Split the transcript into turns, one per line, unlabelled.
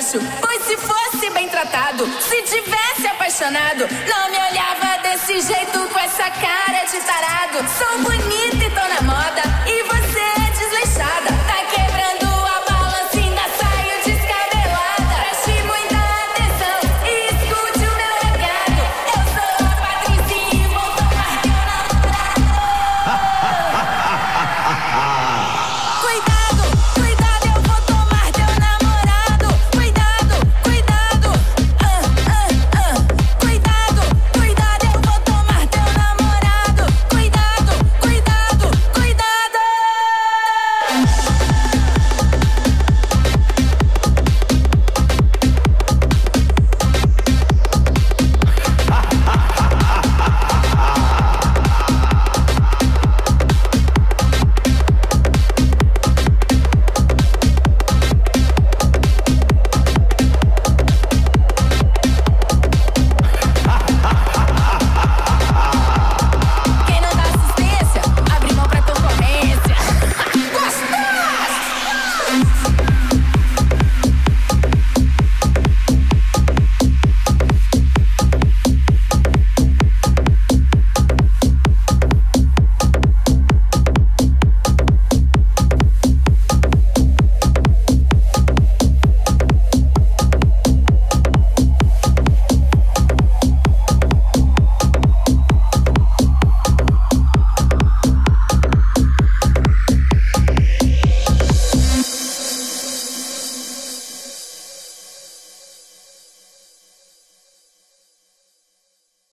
Foi. Pois se fosse bem tratado, se tivesse apaixonado, não me olhava desse jeito com essa cara de tarado. Sou bonita e tô na moda